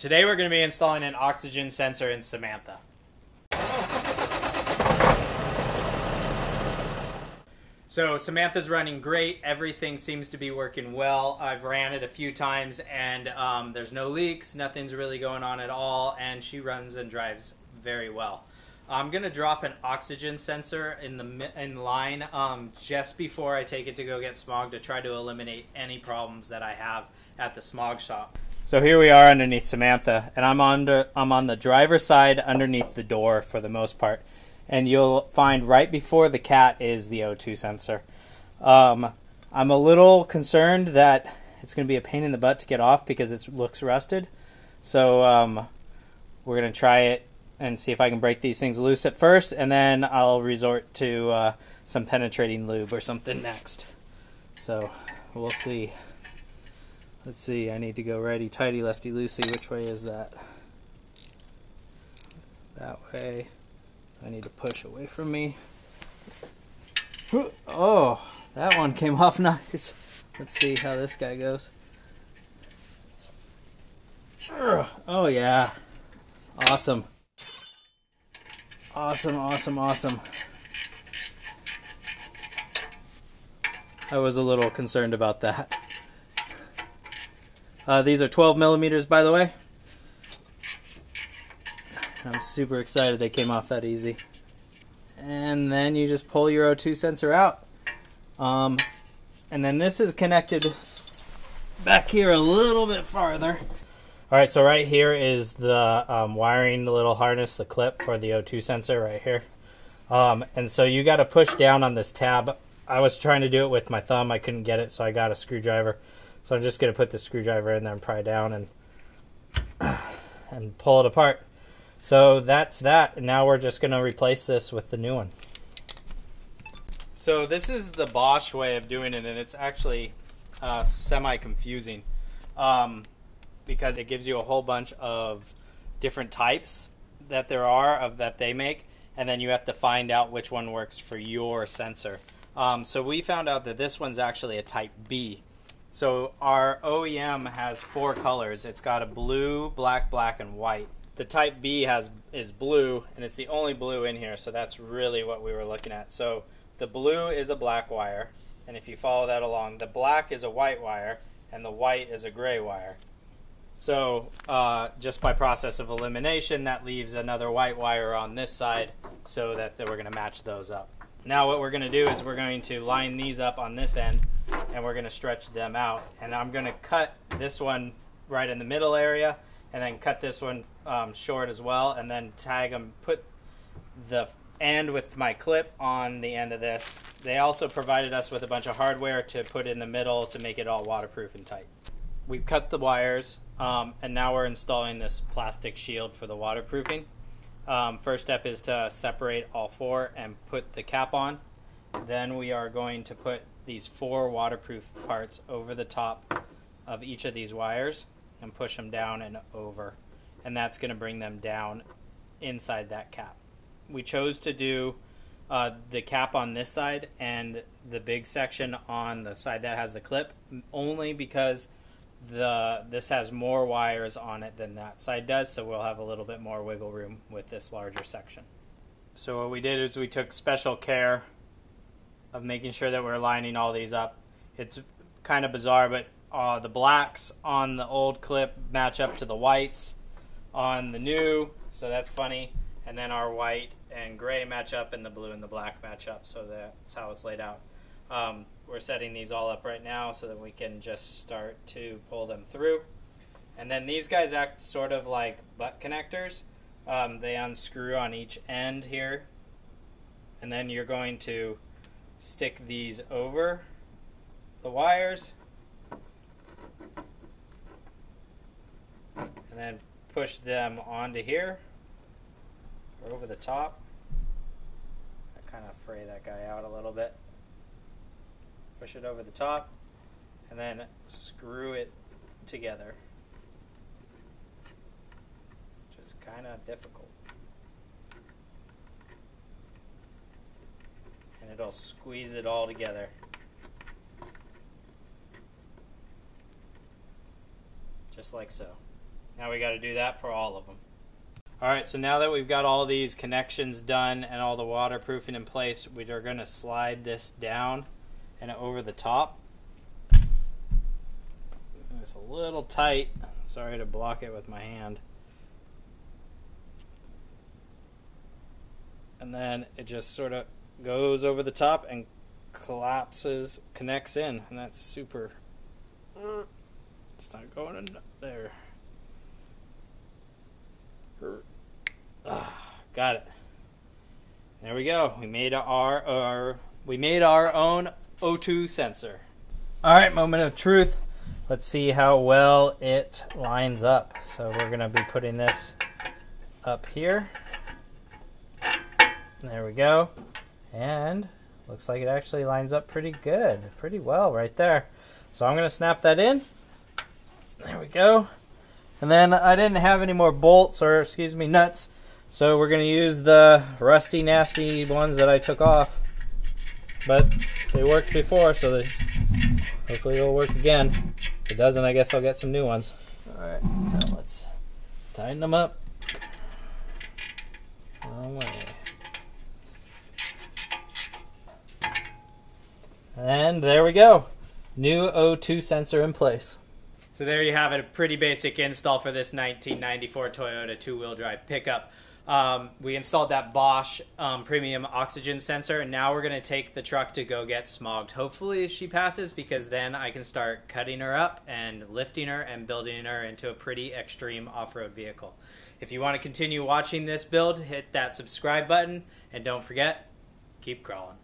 Today we're going to be installing an oxygen sensor in Samantha. So Samantha's running great. Everything seems to be working well. I've ran it a few times and um, there's no leaks. Nothing's really going on at all. And she runs and drives very well. I'm gonna drop an oxygen sensor in the in line um, just before I take it to go get smog to try to eliminate any problems that I have at the smog shop. So here we are underneath Samantha, and I'm under I'm on the driver's side underneath the door for the most part, and you'll find right before the cat is the O2 sensor. Um, I'm a little concerned that it's going to be a pain in the butt to get off because it looks rusted. So um, we're going to try it and see if I can break these things loose at first, and then I'll resort to uh, some penetrating lube or something next. So we'll see. Let's see, I need to go righty tighty, lefty loosey. Which way is that? That way. I need to push away from me. Oh, that one came off nice. Let's see how this guy goes. Oh, yeah. Awesome. Awesome, awesome, awesome. I was a little concerned about that. Uh, these are 12 millimeters, by the way. I'm super excited they came off that easy. And then you just pull your O2 sensor out. Um, and then this is connected back here a little bit farther. All right, so right here is the um, wiring little harness, the clip for the O2 sensor right here. Um, and so you got to push down on this tab. I was trying to do it with my thumb. I couldn't get it, so I got a screwdriver. So I'm just going to put the screwdriver in there and pry down and and pull it apart. So that's that. And now we're just going to replace this with the new one. So this is the Bosch way of doing it, and it's actually uh, semi-confusing. Um, because it gives you a whole bunch of different types that there are of that they make, and then you have to find out which one works for your sensor. Um, so we found out that this one's actually a Type B. So our OEM has four colors. It's got a blue, black, black, and white. The Type B has is blue, and it's the only blue in here. So that's really what we were looking at. So the blue is a black wire, and if you follow that along, the black is a white wire, and the white is a gray wire. So uh, just by process of elimination, that leaves another white wire on this side so that, that we're going to match those up. Now what we're going to do is we're going to line these up on this end and we're going to stretch them out. And I'm going to cut this one right in the middle area and then cut this one um, short as well and then tag them, put the end with my clip on the end of this. They also provided us with a bunch of hardware to put in the middle to make it all waterproof and tight. We've cut the wires um, and now we're installing this plastic shield for the waterproofing. Um, first step is to separate all four and put the cap on. Then we are going to put these four waterproof parts over the top of each of these wires and push them down and over. And that's going to bring them down inside that cap. We chose to do uh, the cap on this side and the big section on the side that has the clip only because the this has more wires on it than that side does, so we'll have a little bit more wiggle room with this larger section. So what we did is we took special care of making sure that we're lining all these up. It's kind of bizarre, but uh, the blacks on the old clip match up to the whites on the new, so that's funny. And then our white and gray match up, and the blue and the black match up, so that's how it's laid out. Um, we're setting these all up right now so that we can just start to pull them through. And then these guys act sort of like butt connectors. Um, they unscrew on each end here. And then you're going to stick these over the wires. And then push them onto here or over the top. I kind of fray that guy out a little bit push it over the top, and then screw it together. Which is kind of difficult. And it'll squeeze it all together. Just like so. Now we got to do that for all of them. All right, so now that we've got all these connections done and all the waterproofing in place, we are going to slide this down and over the top. It's a little tight. Sorry to block it with my hand. And then it just sort of goes over the top and collapses, connects in, and that's super. It's not going in there. Ah, got it. There we go. We made our, our we made our own O2 sensor. All right, moment of truth. Let's see how well it lines up. So we're going to be putting this up here. There we go. And looks like it actually lines up pretty good, pretty well right there. So I'm going to snap that in. There we go. And then I didn't have any more bolts or, excuse me, nuts. So we're going to use the rusty, nasty ones that I took off. But they worked before, so they hopefully they'll work again. If it doesn't, I guess I'll get some new ones. Alright, now let's tighten them up. And there we go. New O2 sensor in place. So there you have it, a pretty basic install for this 1994 Toyota two-wheel drive pickup. Um, we installed that Bosch um, premium oxygen sensor, and now we're going to take the truck to go get smogged. Hopefully, she passes because then I can start cutting her up and lifting her and building her into a pretty extreme off road vehicle. If you want to continue watching this build, hit that subscribe button, and don't forget, keep crawling.